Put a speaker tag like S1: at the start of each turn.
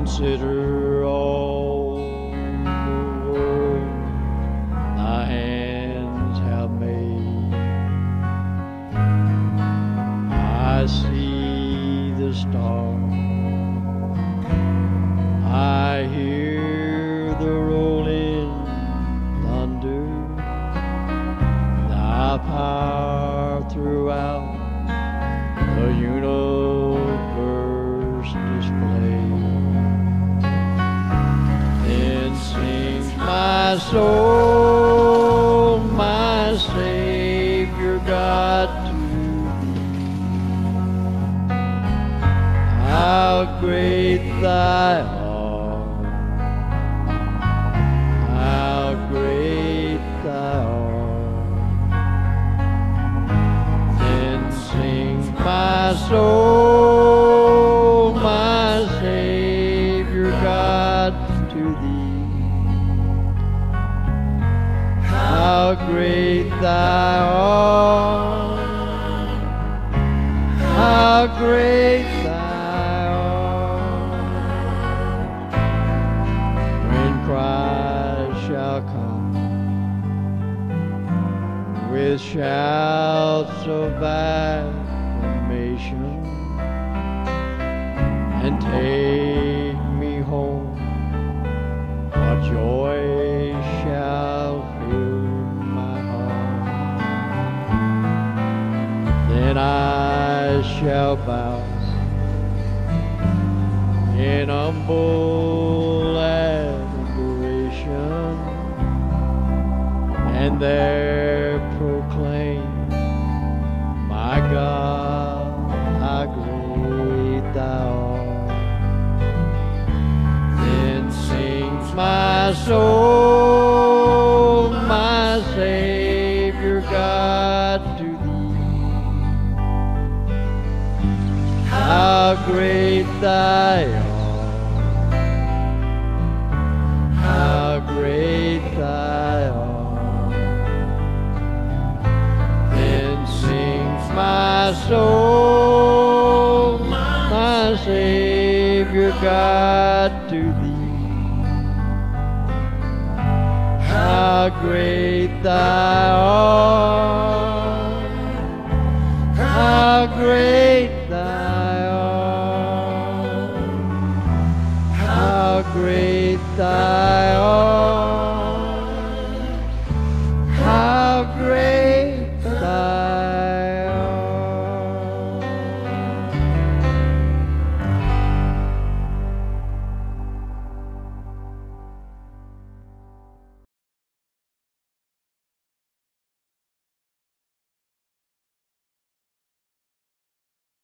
S1: consider all the world thy hands have made. I see the stars. I hear the rolling thunder. Thy power throughout the universe my soul, my Savior God to thee. How great thou art, how great art. Then sings my soul, my Savior God to thee. How great thou art, how great thou art. When Christ shall come with shouts of acclamation and take shall bow in humble adoration and there proclaim, My God, how great thou art. Then sings my soul, my Savior How great art, how great art. Then sings my soul, my Savior God to thee. How great thou art, great thou art, how great.